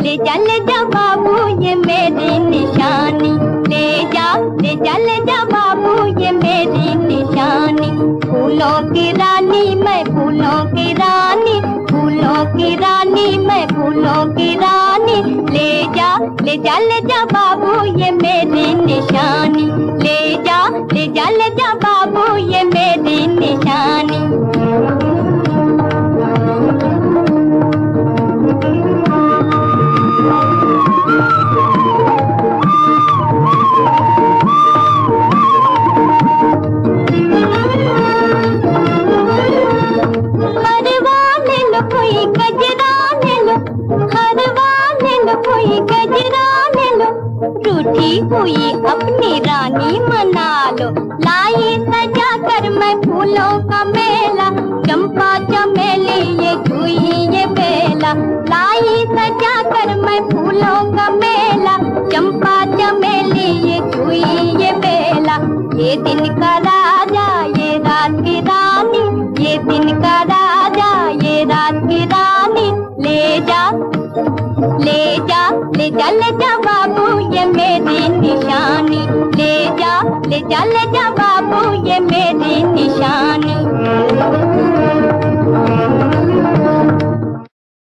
لے جا لے جا بابو یہ میری نشانی لے جا لے جا جا بابو یہ میری نشانی پھولوں کی رانی میں پھولوں کی رانی پھولوں کی رانی میں پھولوں کی رانی لے جا لے جا جا بابو یہ میری نشانی لے جا لے جا جا بابو یہ میری نشانی گجران ہوئی اپنی رانی منا لو لائی سجا کر میں پھولوں کا میلا چمپا چمیلی یہ بیلا لائی سجا کر میں پھولوں کا میلا چمپا چمیلی یہ جھوئی یہ بیلا یہ دن کا لے جا بابو یہ میری نشانی لے جا لے جا لے جا بابو یہ میری نشانی